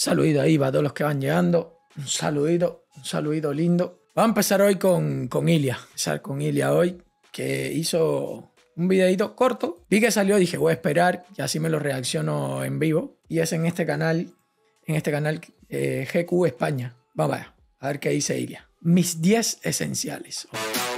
saludito ahí para todos los que van llegando. Un saludito, un saludito lindo. Vamos a empezar hoy con, con Ilia. Empezar con Ilia hoy, que hizo un videito corto. Vi que salió, dije, voy a esperar y así me lo reacciono en vivo. Y es en este canal, en este canal eh, GQ España. Vamos a ver, a ver qué dice Ilia. Mis 10 esenciales.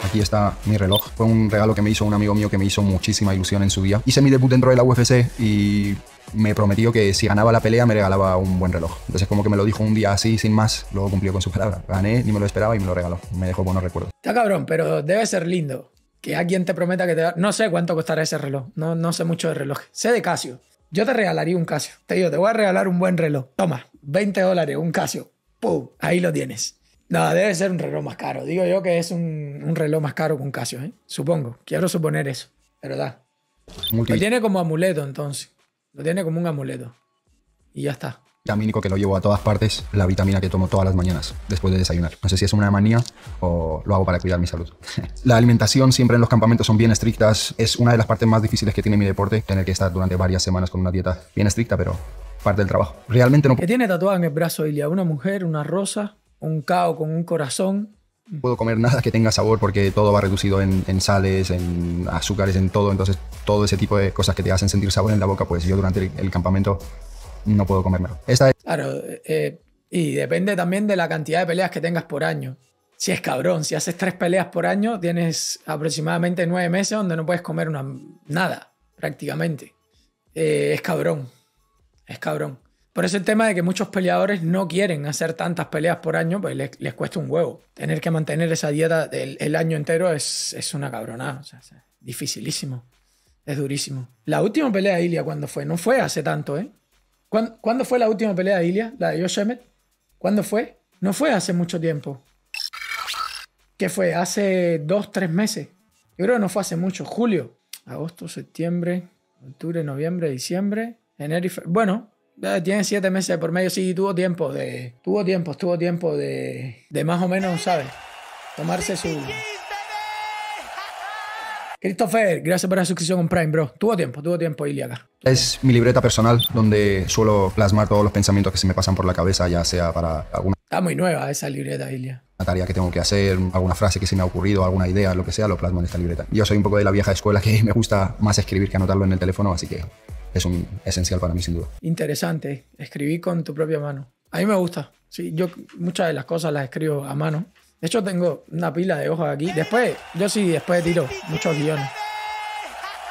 Aquí está mi reloj. Fue un regalo que me hizo un amigo mío que me hizo muchísima ilusión en su día. Hice mi debut dentro de la UFC y me prometió que si ganaba la pelea me regalaba un buen reloj. Entonces como que me lo dijo un día así, sin más, luego cumplió con su palabra. Gané, ni me lo esperaba y me lo regaló. Me dejó buenos recuerdos. Está cabrón, pero debe ser lindo que alguien te prometa que te va... No sé cuánto costará ese reloj, no, no sé mucho de reloj. Sé de Casio. Yo te regalaría un Casio. Te digo, te voy a regalar un buen reloj. Toma, 20 dólares, un Casio. ¡Pum! Ahí lo tienes. No, debe ser un reloj más caro. Digo yo que es un, un reloj más caro que un Casio, ¿eh? Supongo. Quiero suponer eso. Pero da. Multi Lo tiene como amuleto, entonces. Lo tiene como un amuleto. Y ya está. vitamínico que lo llevo a todas partes, la vitamina que tomo todas las mañanas después de desayunar. No sé si es una manía o lo hago para cuidar mi salud. la alimentación siempre en los campamentos son bien estrictas. Es una de las partes más difíciles que tiene mi deporte, tener que estar durante varias semanas con una dieta bien estricta, pero parte del trabajo. Realmente no ¿Qué tiene tatuado en el brazo, Ilia? Una mujer, una rosa, un cao con un corazón. Puedo comer nada que tenga sabor porque todo va reducido en, sales, en azúcares, en todo. Entonces, todo ese tipo de cosas que te hacen sentir sabor en la boca, pues yo durante el, campamento no puedo comérmelo. Esta es Claro, eh, y depende también de la cantidad de peleas que tengas por año. Si es cabrón, si haces tres peleas por año, tienes aproximadamente nueve meses donde no puedes comer una, nada, prácticamente. Eh, es cabrón, es cabrón. Por eso el tema de que muchos peleadores no quieren hacer tantas peleas por año, pues les, cuesta un huevo. Tener que mantener esa dieta el, año entero es, es una cabronada. Es dificilísimo. Es durísimo. La última pelea de Ilia, ¿cuándo fue? No fue hace tanto, ¿eh? ¿Cuándo, ¿cuándo fue la última pelea de Ilia? La de Josh Emmett. ¿Cuándo fue? No fue hace mucho tiempo. ¿Qué fue? Hace dos, tres meses. Yo creo que no fue hace mucho. Julio, agosto, septiembre, octubre, noviembre, diciembre, enero y fe- Bueno, tiene siete meses por medio. Sí, tuvo tiempo de. Tuvo tiempo, tuvo tiempo de. De más o menos, ¿sabes? Tomarse su. Christopher, gracias por la suscripción con Prime, bro. Tuvo tiempo, tuvo tiempo, Ilia acá. es mi libreta personal donde suelo plasmar todos los pensamientos que se me pasan por la cabeza, ya sea para alguna Está muy nueva esa libreta, Ilia. tarea que tengo que hacer, alguna frase que se me ha ocurrido, alguna idea, lo que sea, lo plasmo en esta libreta. Yo soy un poco de la vieja escuela que me gusta más escribir que anotarlo en el teléfono, así que es un esencial para mí sin duda. Interesante, escribir con tu propia mano. A mí me gusta. Sí, yo muchas de las cosas las escribo a mano. De hecho, tengo una pila de hojas aquí. Después, yo sí, después tiro muchos guiones.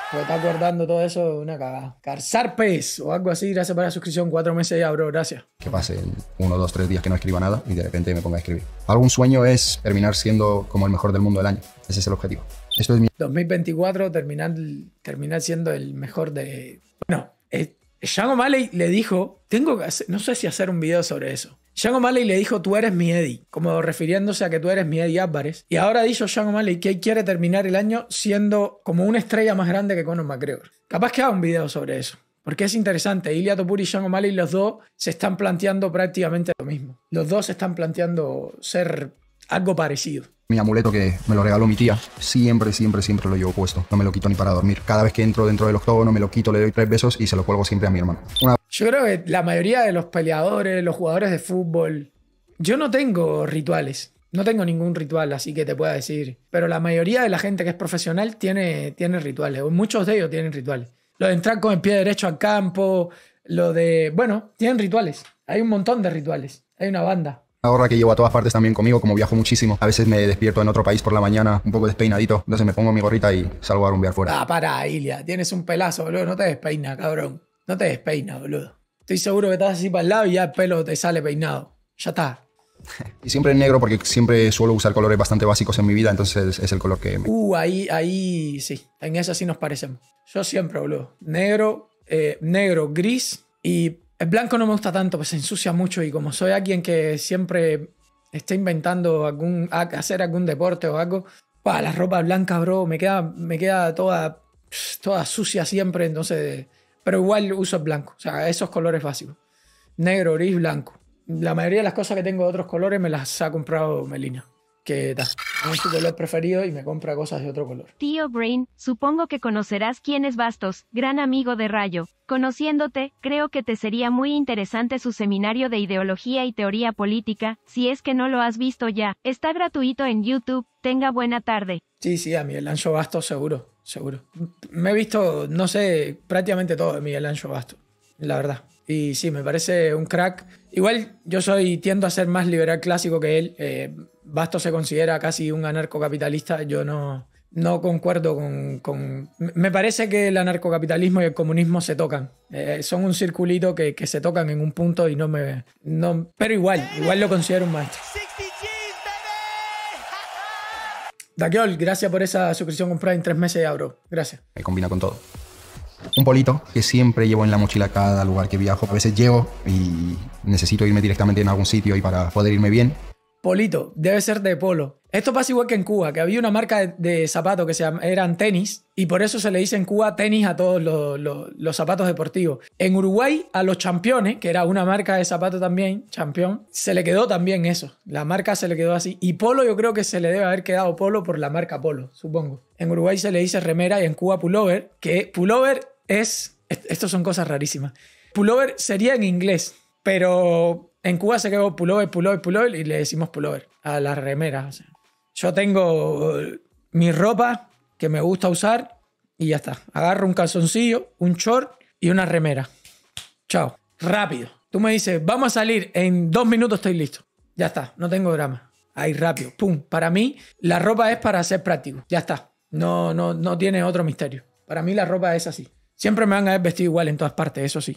Porque está acordando todo eso, una cagada. Carzarpes o algo así, gracias por la suscripción. Cuatro meses ya, bro, gracias. Que pasen uno, dos, tres días que no escriba nada y de repente me ponga a escribir. Algún sueño es terminar siendo como el mejor del mundo del año. Ese es el objetivo. Esto es mi 2024, terminar, terminar siendo el mejor de. Bueno, eh, O'Malley le dijo: Tengo que no sé si hacer un video sobre eso. Sean O'Malley le dijo: Tú eres mi Eddie, como refiriéndose a que tú eres mi Eddie Álvarez. Y ahora dicho Sean O'Malley que quiere terminar el año siendo como una estrella más grande que Conor McGregor. Capaz que haga un video sobre eso. Porque es interesante, Ilia Topuri y Sean O'Malley, los dos se están planteando prácticamente lo mismo. Los dos se están planteando ser algo parecido. mi amuleto que me lo regaló mi tía. Siempre, siempre, siempre lo llevo puesto. No me lo quito ni para dormir. Cada vez que entro dentro del octógono me lo quito, le doy tres besos y se lo cuelgo siempre a mi hermano. Una Yo creo que la mayoría de los peleadores, los jugadores de fútbol, yo no tengo rituales. No tengo ningún ritual, así que te pueda decir. Pero la mayoría de la gente que es profesional tiene, tiene rituales. Muchos de ellos tienen rituales. Lo de entrar con el pie derecho al campo, lo de... Bueno, tienen rituales. Hay un montón de rituales. Hay una banda. Gorra que llevo a todas partes también conmigo, como viajo muchísimo. A veces me despierto en otro país por la mañana un poco despeinadito. Entonces me pongo mi gorrita y salgo a rumbear fuera. Ah, para, Ilia. Tienes un pelazo, boludo. No te despeinas, cabrón. No te despeinas, boludo. Estoy seguro que estás así para el lado y ya el pelo te sale peinado. Ya está. Y siempre en negro porque siempre suelo usar colores bastante básicos en mi vida, entonces es el color que me... Uh, ahí, ahí sí. En eso sí nos parecemos. Yo siempre, boludo. Negro, eh, negro, gris y el blanco no me gusta tanto, pues se ensucia mucho y como soy alguien que siempre está inventando algún, hacer algún deporte o algo, pa, la ropa blanca, bro, me queda, me queda toda, toda sucia siempre, entonces... Pero igual uso el blanco, o sea, esos colores básicos. Negro, gris, blanco. La mayoría de las cosas que tengo de otros colores me las ha comprado Melina. Que ta, es su color preferido y me compra cosas de otro color. Tío Brain, supongo que conocerás quién es Bastos, gran amigo de Rayo. Conociéndote, creo que te sería muy interesante su seminario de ideología y teoría política, si es que no lo has visto ya. Está gratuito en YouTube. Tenga buena tarde. Sí, sí, a Miguel Ancho Bastos seguro, seguro. Me he visto, no sé, prácticamente todo de Miguel Ancho Bastos, la verdad. Y sí, me parece un crack. Igual yo soy, tiendo a ser más liberal clásico que él. Eh, Bastos se considera casi un anarcocapitalista. Yo no, no concuerdo con, con- Me parece que el anarcocapitalismo y el comunismo se tocan. Eh, son un circulito que, se tocan en un punto y no me... No, pero igual, igual lo considero un maestro. Dakiol, gracias por esa suscripción comprada en tres meses ya, bro. Gracias. Me combina con todo. Un polito que siempre llevo en la mochila cada lugar que viajo. A veces llego y necesito irme directamente en algún sitio y para poder irme bien. Polito, debe ser de polo. Esto pasa igual que en Cuba, que había una marca de, zapatos que se eran tenis y por eso se le dice en Cuba tenis a todos los, los- zapatos deportivos. En Uruguay a los championes, que era una marca de zapatos también, champion, se le quedó también eso. La marca se le quedó así. Y polo yo creo que se le debe haber quedado polo por la marca polo, supongo. En Uruguay se le dice remera y en Cuba pullover, que pullover es... est- Estos son cosas rarísimas. Pullover sería en inglés, pero en Cuba se quedó pullover, pullover, pullover y le decimos pullover a las remeras. Yo tengo eh, mi ropa que me gusta usar y ya está. Agarro un calzoncillo, un short y una remera. Chao. Rápido. Tú me dices, vamos a salir, en dos minutos estoy listo. Ya está, no tengo drama. Ahí rápido, pum. Para mí, la ropa es para ser práctico. Ya está. No, no, no tiene otro misterio. Para mí la ropa es así. Siempre me van a ver vestido igual en todas partes, eso sí.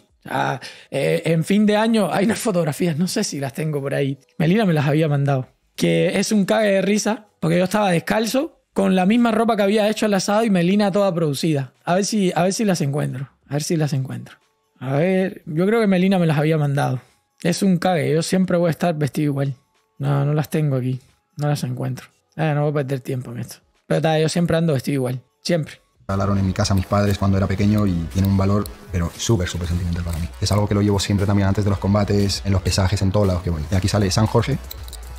Eh, en fin de año hay unas fotografías, no sé si las tengo por ahí. Melina me las había mandado. Que es un cague de risa, porque yo estaba descalzo, con la misma ropa que había hecho el asado y Melina toda producida. A ver si, a ver si las encuentro. A ver si las encuentro. A ver, yo creo que Melina me las había mandado. Es un cague, yo siempre voy a estar vestido igual. No, no las tengo aquí. No las encuentro. Eh, no voy a perder tiempo en esto. Pero tal, yo siempre ando vestido igual. Siempre. Hablaron en mi casa mis padres cuando era pequeño y tiene un valor, pero súper, súper sentimental para mí. Es algo que lo llevo siempre también antes de los combates, en los pesajes, en todos lados que voy. Y aquí sale San Jorge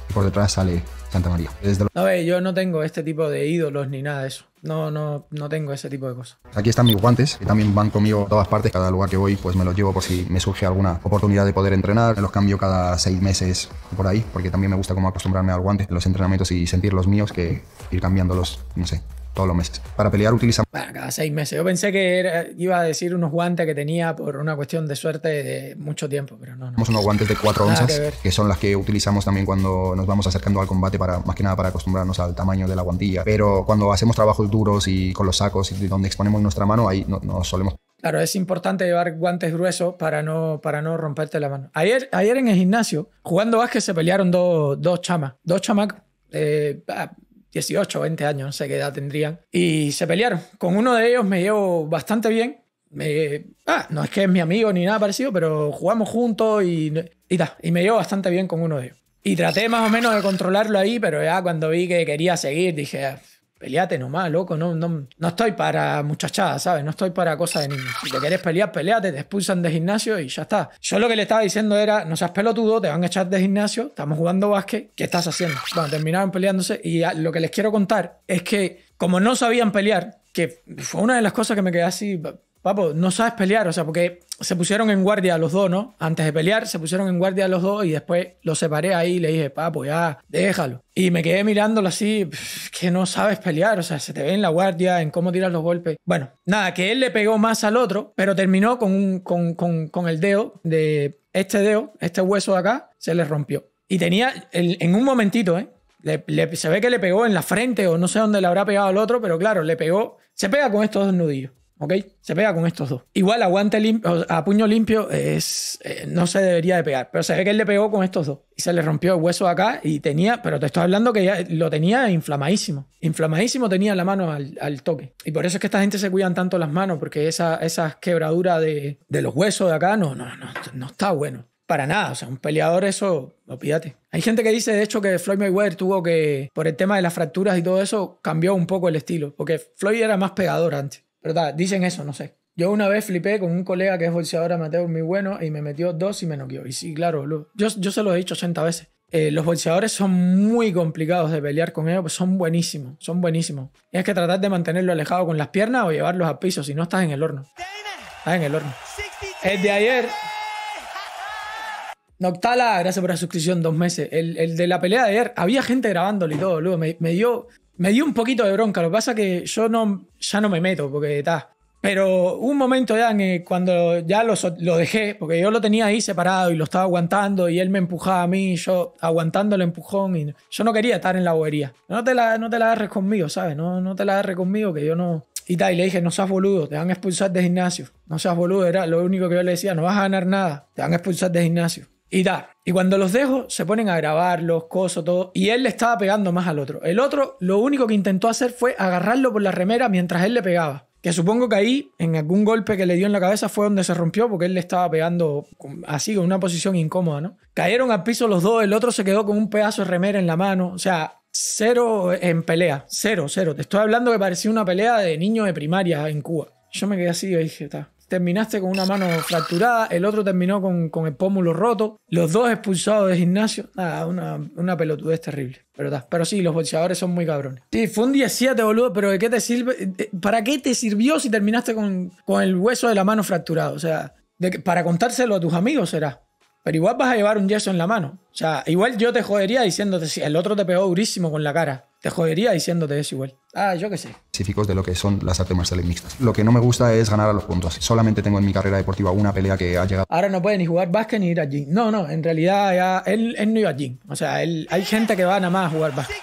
y por detrás sale Santa María. Desde A ver, yo no tengo este tipo de ídolos ni nada de eso. No, no, no tengo ese tipo de cosas. Aquí están mis guantes, que también van conmigo a todas partes. Cada lugar que voy, pues me los llevo por si me surge alguna oportunidad de poder entrenar. Me los cambio cada seis meses por ahí, porque también me gusta como acostumbrarme al guante, los entrenamientos y sentir los míos que ir cambiándolos, no sé, todos los meses. Para pelear utilizan... Bueno, cada seis meses. Yo pensé que era, iba a decir unos guantes que tenía por una cuestión de suerte de mucho tiempo, pero no. no. Tenemos unos guantes de 4 onzas, que, que, son las que utilizamos también cuando nos vamos acercando al combate, para, más que nada para acostumbrarnos al tamaño de la guantilla. Pero cuando hacemos trabajos duros y con los sacos y donde exponemos nuestra mano, ahí no solemos Claro, es importante llevar guantes gruesos para no, para no romperte la mano. Ayer, ayer en el gimnasio, jugando básquet, se pelearon dos, dos chamas. Dos chamas eh, ah, 18 20 años, no sé qué edad tendrían, y se pelearon. Con uno de ellos me llevo bastante bien. Me, ah, no es que es mi amigo ni nada parecido, pero jugamos juntos y, y tal. Y me llevo bastante bien con uno de ellos. Y traté más o menos de controlarlo ahí, pero ya cuando vi que quería seguir, dije, peleate nomás, loco, no, no, no estoy para muchachadas, ¿sabes? No estoy para cosas de niños. Si te quieres pelear, peleate, te expulsan de gimnasio y ya está. Yo lo que le estaba diciendo era, no seas pelotudo, te van a echar de gimnasio, estamos jugando básquet, ¿qué estás haciendo? Bueno, terminaron peleándose y lo que les quiero contar es que como no sabían pelear, que fue una de las cosas que me quedé así, papo, no sabes pelear, o sea, porque se pusieron en guardia los dos, ¿no? Antes de pelear, se pusieron en guardia los dos y después los separé ahí y le dije, papo, ya, déjalo. Y me quedé mirándolo así, "Pff, que no sabes pelear, o sea, se te ve en la guardia, en cómo tiras los golpes. Bueno, nada, que él le pegó más al otro, pero terminó con, un- con, con, con el dedo de este dedo, este hueso de acá, se le rompió. Y tenía, el- en un momentito, ¿eh? Le- se ve que le pegó en la frente o no sé dónde le habrá pegado al otro, pero claro, le pegó. Se pega con estos dos nudillos, ¿ok? Se pega con estos dos. Igual a guante limpio, a puño limpio es, eh, no se debería de pegar, pero se ve que él le pegó con estos dos y se le rompió el hueso acá y tenía, pero te estoy hablando que ya lo tenía inflamadísimo. Inflamadísimo tenía la mano al, al toque. Y por eso es que esta gente se cuidan tanto las manos, porque esa, esas quebraduras de, de los huesos de acá no, no, no, no está bueno. Para nada, o sea, un peleador eso, olvídate. Hay gente que dice, de hecho, que Floyd Mayweather tuvo que, por el tema de las fracturas y todo eso, cambió un poco el estilo, porque Floyd era más pegador antes. Pero dicen eso, no sé. Yo una vez flipé con un colega que es bolseador amateur muy bueno y me metió dos y me noqueó. Y sí, claro, lo- yo, yo se lo he dicho 80 veces. Eh, los boxeadores son muy complicados de pelear con ellos, pues son buenísimos, son buenísimos. Tienes que tratar de mantenerlo alejado con las piernas o llevarlos al piso, si no estás en el horno. Estás en el horno. El de ayer. Noctala, gracias por la suscripción, dos meses. El, de la pelea de ayer, había gente grabándolo y todo, boludo. Me, me, dio, me dio un poquito de bronca. Lo que pasa que yo no, ya no me meto, porque está. Pero un momento ya en cuando ya lo, lo, dejé, porque yo lo tenía ahí separado y lo estaba aguantando y él me empujaba a mí, yo aguantando el empujón y yo no quería estar en la bobería. No te la, no te la agarres conmigo, ¿sabes? No, no te la agarres conmigo que yo no... Y tal, y le dije, no seas boludo, te van a expulsar de gimnasio. No seas boludo, era lo único que yo le decía, no vas a ganar nada, te van a expulsar de gimnasio. Y tal. Y cuando los dejo, se ponen a grabar los cosos, todo. Y él le estaba pegando más al otro. El otro, lo único que intentó hacer fue agarrarlo por la remera mientras él le pegaba. Que supongo que ahí, en algún golpe que le dio en la cabeza, fue donde se rompió porque él le estaba pegando así, con una posición incómoda, ¿no? Cayeron al piso los dos, el otro se quedó con un pedazo de remera en la mano. O sea, cero en pelea. Cero, cero. Te estoy hablando que parecía una pelea de niño de primaria en Cuba. Yo me quedé así y dije, está terminaste con una mano fracturada, el otro terminó con, el pómulo roto, los dos expulsados de gimnasio. Nada, una, una pelotudez terrible. Pero, pero sí, los boxeadores son muy cabrones. Sí, fue un 17, boludo, pero ¿de qué te sirve? ¿Para qué te sirvió si terminaste con, el hueso de la mano fracturado? O sea, para contárselo a tus amigos será. Pero igual vas a llevar un yeso en la mano. O sea, igual yo te jodería diciéndote si el otro te pegó durísimo con la cara. Te jodería diciéndote eso igual. Ah, yo qué sé. Específicos de lo que son las artes marciales mixtas. Lo que no me gusta es ganar a los puntos. Solamente tengo en mi carrera deportiva una pelea que ha llegado. Ahora no puede ni jugar básquet ni ir al gym. No, no, en realidad ya él, él no iba al gym. O sea, él, hay gente que va nada más a jugar básquet.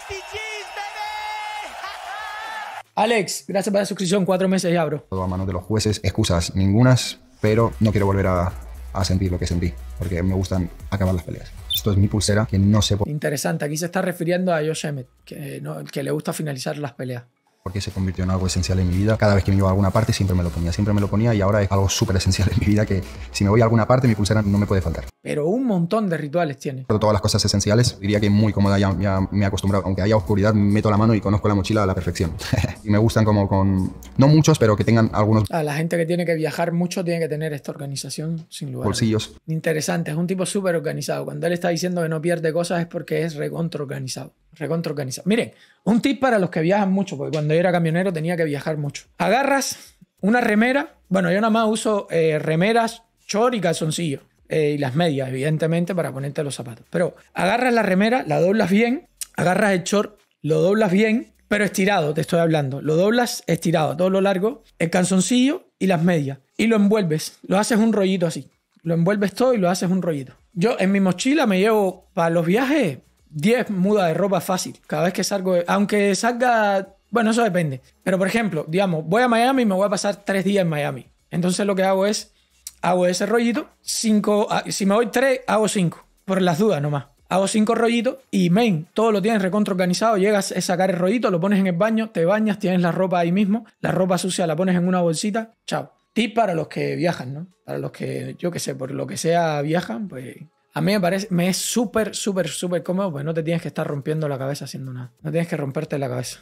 Alex, gracias por la suscripción, cuatro meses ya, bro. Todo a manos de los jueces, excusas ningunas, pero no quiero volver a, a sentir lo que sentí, porque me gustan acabar las peleas. Esto es mi pulsera que no sé por Interesante, aquí se está refiriendo a Josh Emmett, que, que le gusta finalizar las peleas porque se convirtió en algo esencial en mi vida. Cada vez que me iba a alguna parte siempre me lo ponía, siempre me lo ponía y ahora es algo súper esencial en mi vida que si me voy a alguna parte mi pulsera no me puede faltar. Pero un montón de rituales tiene. Todas las cosas esenciales, diría que muy cómoda, ya, me he acostumbrado, aunque haya oscuridad, meto la mano y conozco la mochila a la perfección. y me gustan como con, no muchos, pero que tengan algunos... A la gente que tiene que viajar mucho tiene que tener esta organización sin lugar. Bolsillos. Interesante, es un tipo súper organizado. Cuando él está diciendo que no pierde cosas es porque es recontra organizado. Recontra organizado. Miren, un tip para los que viajan mucho, porque cuando yo era camionero tenía que viajar mucho. Agarras una remera. Bueno, yo nada más uso eh, remeras, short y calzoncillo. Eh, y las medias, evidentemente, para ponerte los zapatos. Pero agarras la remera, la doblas bien, agarras el short, lo doblas bien, pero estirado, te estoy hablando. Lo doblas estirado, todo lo largo, el calzoncillo y las medias. Y lo envuelves, lo haces un rollito así. Lo envuelves todo y lo haces un rollito. Yo en mi mochila me llevo para los viajes 10 mudas de ropa fácil. Cada vez que salgo, aunque salga, bueno, eso depende. Pero por ejemplo, digamos, voy a Miami y me voy a pasar 3 días en Miami. Entonces lo que hago es, hago ese rollito, 5, ah, si me voy 3, hago 5, por las dudas nomás. Hago 5 rollitos y main, todo lo tienes recontra organizado, llegas a sacar el rollito, lo pones en el baño, te bañas, tienes la ropa ahí mismo, la ropa sucia la pones en una bolsita, chao. Tip para los que viajan, ¿no? Para los que, yo qué sé, por lo que sea viajan, pues a mí me parece, me es súper, súper, súper cómodo, pues no te tienes que estar rompiendo la cabeza haciendo nada. No tienes que romperte la cabeza.